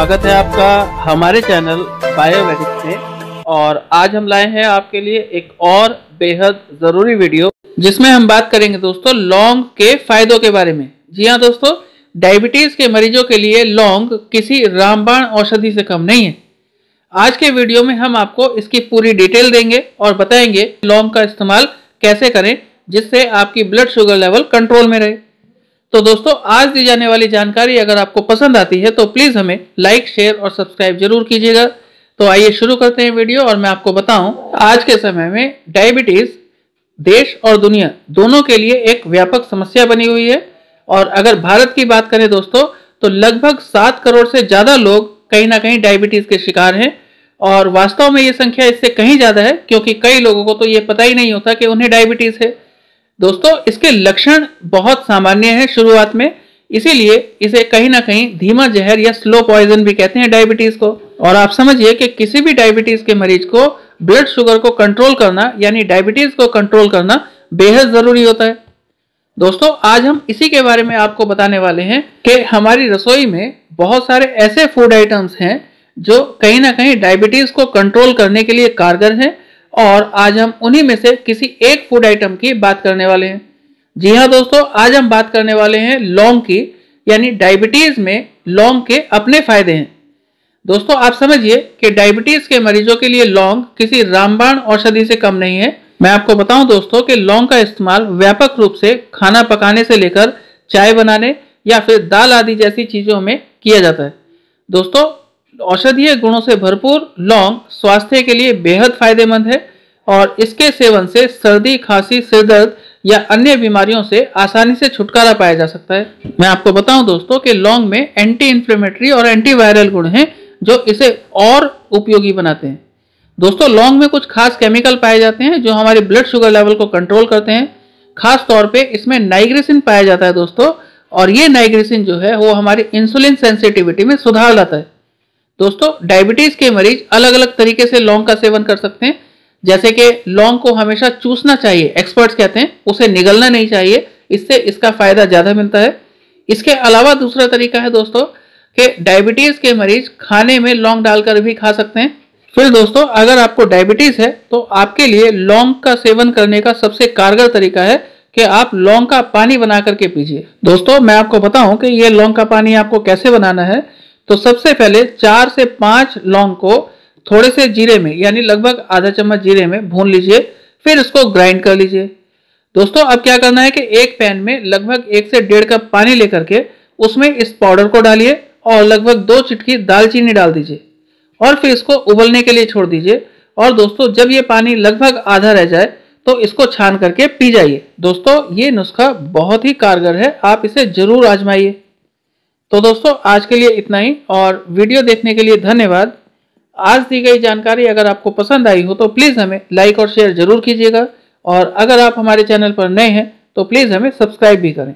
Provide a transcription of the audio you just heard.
स्वागत है आपका हमारे चैनल बायोवेडिक्स में और आज हम लाए हैं आपके लिए एक और बेहद ज़रूरी वीडियो, जिसमें हम बात करेंगे दोस्तों लौंग के फायदों के बारे में। जी हाँ दोस्तों, डायबिटीज़ के मरीजों के लिए लौंग किसी रामबाण औषधि से कम नहीं है। आज के वीडियो में हम आपको इसकी पूरी डिटेल देंगे और बताएँगे लौंग का इस्तेमाल कैसे करें, जिससे आपकी ब्लड शुगर लेवल कंट्रोल में रहे। तो दोस्तों, आज दी जाने वाली जानकारी अगर आपको पसंद आती है तो प्लीज़ हमें लाइक शेयर और सब्सक्राइब ज़रूर कीजिएगा। तो आइए शुरू करते हैं वीडियो और मैं आपको बताऊँ, आज के समय में डायबिटीज़ देश और दुनिया दोनों के लिए एक व्यापक समस्या बनी हुई है। और अगर भारत की बात करें दोस्तों तो लगभग सात करोड़ से ज़्यादा लोग कहीं ना कहीं डायबिटीज़ के शिकार हैं। और वास्तव में ये संख्या इससे कहीं ज़्यादा है, क्योंकि कई लोगों को तो ये पता ही नहीं होता कि उन्हें डायबिटीज़ है। दोस्तों, इसके लक्षण बहुत सामान्य है शुरुआत में, इसीलिए इसे कहीं ना कहीं धीमा जहर या स्लो पॉइजन भी कहते हैं डायबिटीज़ को। और आप समझिए कि किसी भी डायबिटीज़ के मरीज़ को ब्लड शुगर को कंट्रोल करना, यानी डायबिटीज़ को कंट्रोल करना बेहद ज़रूरी होता है। दोस्तों, आज हम इसी के बारे में आपको बताने वाले हैं कि हमारी रसोई में बहुत सारे ऐसे फ़ूड आइटम्स हैं जो कहीं ना कहीं डायबिटीज़ को कंट्रोल करने के लिए कारगर हैं। और आज हम उन्हीं में से किसी एक फ़ूड आइटम की बात करने वाले हैं। जी हाँ दोस्तों, आज हम बात करने वाले हैं लौंग की, यानी डायबिटीज़ में लौंग के अपने फ़ायदे हैं। दोस्तों, आप समझिए कि डायबिटीज़ के मरीजों के लिए लौंग किसी रामबाण औषधि से कम नहीं है। मैं आपको बताऊँ दोस्तों कि लौंग का इस्तेमाल व्यापक रूप से खाना पकाने से लेकर चाय बनाने या फिर दाल आदि जैसी चीज़ों में किया जाता है। दोस्तों औषधीय गुणों से भरपूर लौंग स्वास्थ्य के लिए बेहद फ़ायदेमंद है और इसके सेवन से सर्दी, खांसी, सिरदर्द या अन्य बीमारियों से आसानी से छुटकारा पाया जा सकता है। मैं आपको बताऊँ दोस्तों कि लौंग में एंटी इन्फ्लेमेटरी और एंटीवायरल गुण हैं, जो इसे और उपयोगी बनाते हैं। दोस्तों, लौंग में कुछ खास केमिकल पाए जाते हैं, जो हमारे ब्लड शुगर लेवल को कंट्रोल करते हैं। खास तौर पे इसमें नाइग्रेसिन पाया जाता है दोस्तों, और ये नाइग्रेसिन जो है, वो हमारी इंसुलिन सेंसिटिविटी में सुधार लाता है। दोस्तों डायबिटीज़ के मरीज़ अलग अलग तरीके से लौंग का सेवन कर सकते हैं। जैसे कि लौंग को हमेशा चूसना चाहिए एक्सपर्ट्स कहते हैं, उसे निगलना नहीं चाहिए, इससे इसका फ़ायदा ज़्यादा मिलता है। इसके अलावा दूसरा तरीका है दोस्तों, कि डायबिटीज़ के मरीज़ खाने में लौंग डालकर भी खा सकते हैं। फिर दोस्तों, अगर आपको डायबिटीज़ है तो आपके लिए लौंग का सेवन करने का सबसे कारगर तरीका है कि आप लौंग का पानी बना करके पीजिए। दोस्तों, मैं आपको बताऊँ कि ये लौंग का पानी आपको कैसे बनाना है। तो सबसे पहले चार से पाँच लौंग को थोड़े से जीरे में, यानी लगभग आधा चम्मच जीरे में भून लीजिए, फिर इसको ग्राइंड कर लीजिए। दोस्तों, अब क्या करना है कि एक पैन में लगभग एक से डेढ़ कप पानी लेकर के उसमें इस पाउडर को डालिए और लगभग दो चिटकी दालचीनी डाल दीजिए और फिर इसको उबलने के लिए छोड़ दीजिए। और दोस्तों, जब ये पानी लगभग आधा रह जाए तो इसको छान करके पी जाइए। दोस्तों, ये नुस्खा बहुत ही कारगर है, आप इसे ज़रूर आजमाइए। तो दोस्तों, आज के लिए इतना ही, और वीडियो देखने के लिए धन्यवाद। आज दी गई जानकारी अगर आपको पसंद आई हो तो प्लीज़ हमें लाइक और शेयर ज़रूर कीजिएगा, और अगर आप हमारे चैनल पर नए हैं तो प्लीज़ हमें सब्सक्राइब भी करें।